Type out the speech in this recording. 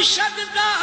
Holy Shut them down.